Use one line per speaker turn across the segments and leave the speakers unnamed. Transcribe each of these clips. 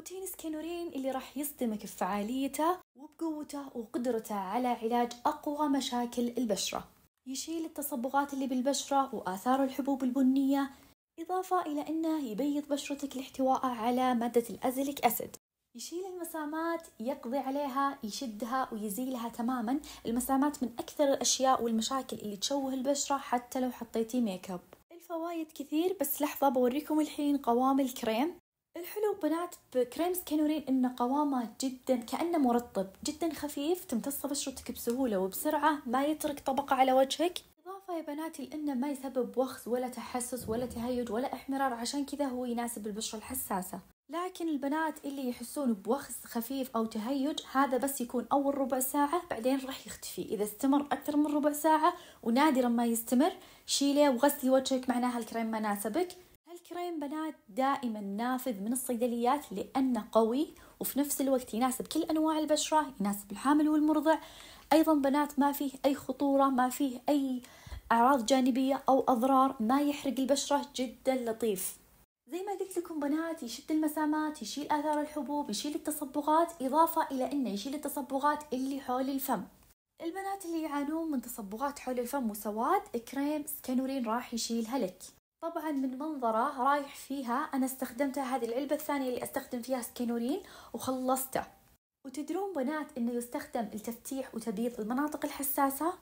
روتين سكينورين اللي راح يصدمك بفعاليته وبقوته وقدرته على علاج أقوى مشاكل البشرة. يشيل التصبغات اللي بالبشرة وآثار الحبوب البنية إضافة إلى أنه يبيض بشرتك لاحتوائه على مادة ال azelaic acid. يشيل المسامات يقضي عليها يشدها ويزيلها تماما. المسامات من أكثر الأشياء والمشاكل اللي تشوه البشرة حتى لو حطيتي ميك أب. الفوايد كثير بس لحظة بوريكم الحين قوام الكريم. الحلو بنات بكريم سكينورين انه قوامه جدا كأنه مرطب جدا خفيف تمتص بشرتك بسهولة وبسرعة ما يترك طبقة على وجهك. إضافة يا بناتي لأنه ما يسبب وخز ولا تحسس ولا تهيج ولا إحمرار عشان كذا هو يناسب البشرة الحساسة. لكن البنات اللي يحسون بوخز خفيف أو تهيج هذا بس يكون أول ربع ساعة بعدين راح يختفي. إذا استمر أكثر من ربع ساعة ونادرا ما يستمر شيله وغسلي وجهك معناها الكريم ما ناسبك. هالكريم بنات دائما نافذ من الصيدليات لأنه قوي وفي نفس الوقت يناسب كل أنواع البشرة يناسب الحامل والمرضع. أيضا بنات ما فيه أي خطورة ما فيه أي أعراض جانبية أو أضرار ما يحرق البشرة جدا لطيف. زي ما قلت لكم بنات يشد المسامات يشيل آثار الحبوب يشيل التصبغات إضافة إلى أنه يشيل التصبغات اللي حول الفم. البنات اللي يعانون من تصبغات حول الفم وسواد كريم سكانورين راح يشيلها لك. طبعا من منظرة رايح فيها أنا استخدمتها هذه العلبة الثانية اللي أستخدم فيها سكينورين وخلصته. وتدرون بنات إنه يستخدم لتفتيح وتبييض المناطق الحساسة؟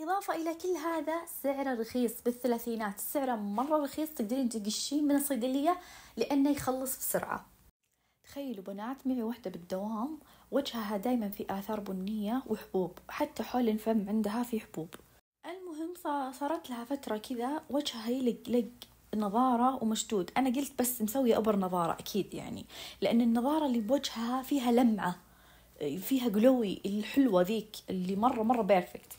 إضافة إلى كل هذا سعره رخيص بالثلاثينات سعره مرة رخيص تقدرين تقشين من الصيدلية لأنه يخلص بسرعة. تخيلوا بنات معي وحدة بالدوام وجهها دايما في آثار بنية وحبوب حتى حول الفم عندها في حبوب. صارت لها فترة كذا وجهها يلق لق نضارة ومشدود. أنا قلت بس مسوية إبر نضارة أكيد يعني لأن النضارة اللي بوجهها فيها لمعة فيها glowy الحلوة ذيك اللي مرة مرة perfect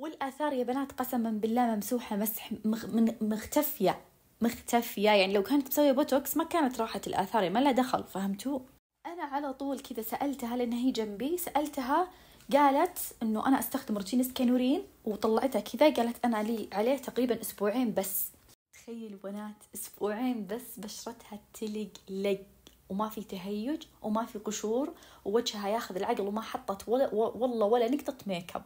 والآثار يا بنات قسما بالله ممسوحة مسح مختفية مختفية. يعني لو كانت مسوية بوتوكس ما كانت راحت الآثار ما لها دخل فهمتوا؟ أنا على طول كذا سألتها لأن هي جنبي سألتها قالت إنه أنا أستخدم روتين سكينورين وطلعتها كذا قالت أنا لي عليه تقريبا أسبوعين بس. تخيلوا بنات أسبوعين بس بشرتها تلق لق وما في تهيج وما في قشور ووجهها ياخذ العقل وما حطت ولا والله ولا نقطة ميك اب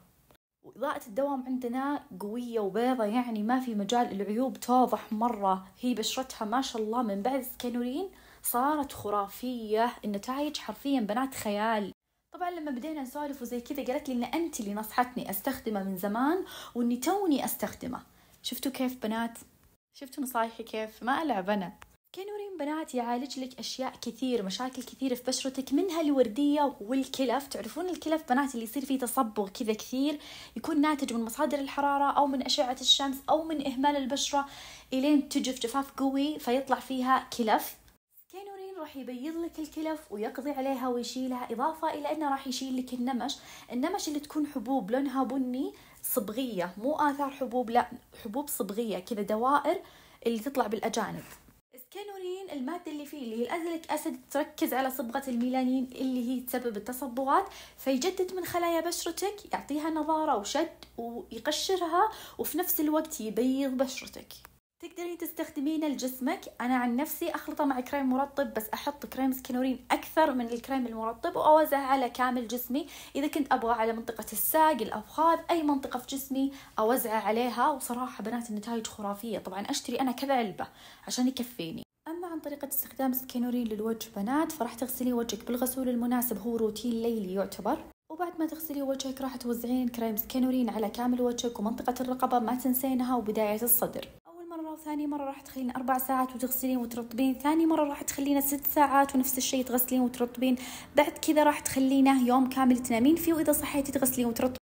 وإضاءة الدوام عندنا قوية وبيضة يعني ما في مجال العيوب توضح مرة. هي بشرتها ما شاء الله من بعد سكينورين صارت خرافية. النتائج حرفيا بنات خيال. طبعا لما بدينا نسولف وزي كذا قالت لي إن انت اللي نصحتني أستخدمه من زمان وإني توني أستخدمه. شفتوا كيف بنات؟ شفتوا نصايحي كيف؟ ما ألعب أنا. كينورين بنات يعالج لك أشياء كثير مشاكل كثير في بشرتك منها الوردية والكلف. تعرفون الكلف بنات اللي يصير فيه تصبغ كذا كثير؟ يكون ناتج من مصادر الحرارة أو من أشعة الشمس أو من إهمال البشرة. إلين تجف جفاف قوي فيطلع فيها كلف. راح يبيض لك الكلف ويقضي عليها ويشيلها إضافة إلى أنه راح يشيل لك النمش. النمش اللي تكون حبوب لونها بني صبغية مو آثار حبوب لا حبوب صبغية كذا دوائر اللي تطلع بالأجانب. سكينورين المادة اللي فيه اللي هي الأزلك أسد تركز على صبغة الميلانين اللي هي تسبب التصبغات فيجدد من خلايا بشرتك يعطيها نضارة وشد ويقشرها وفي نفس الوقت يبيض بشرتك. تقدرين تستخدمينه لجسمك أنا عن نفسي أخلطه مع كريم مرطب بس أحط كريم سكينورين أكثر من الكريم المرطب وأوزعه على كامل جسمي. إذا كنت أبغى على منطقة الساق الافخاذ أي منطقة في جسمي أوزعه عليها. وصراحة بنات النتائج خرافية. طبعا أشتري أنا كذا علبة عشان يكفيني. أما عن طريقة استخدام سكينورين للوجه بنات فراح تغسلي وجهك بالغسول المناسب. هو روتين ليلي يعتبر. وبعد ما تغسلي وجهك راح توزعين كريم سكينورين على كامل وجهك ومنطقة الرقبة. ما تنسينها وبداية الصدر. وثاني مرة راح تخلين أربع ساعات وتغسلين وترطبين ثاني مرة راح تخلينه ست ساعات ونفس الشيء تغسلين وترطبين بعد كذا راح تخلينه يوم كامل تنامين فيه وإذا صحيتي تغسلين وترطبين.